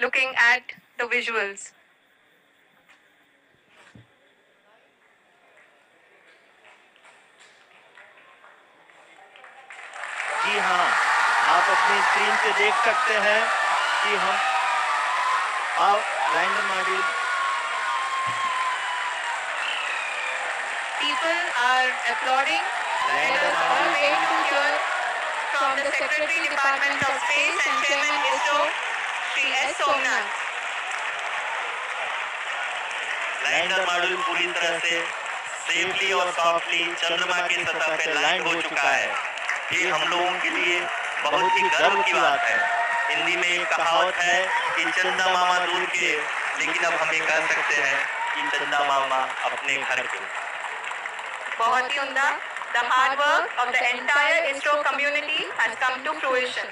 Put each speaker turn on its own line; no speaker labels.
looking at the visuals.
जी हाँ आप अपनी स्क्रीन पे देख सकते हैं कि हम आप lander module
People are applauding. Random and all way to hear from the Secretary Department of Space and
lander module पूरी तरह से सेफली और सॉफ्टली चंद्रमा की सतह पे लैंड हो चुका है। ये हम लोगों के लिए बहुत ही गर्व की बात है। हिंदी में एक कहावत है कि चंदा मामा दूर के लेकिन अब हम ये कह सकते हैं कि चंदा मामा अपने घर के।
बहुत ही उमदा. The hard work of the entire ISRO community has come to fruition.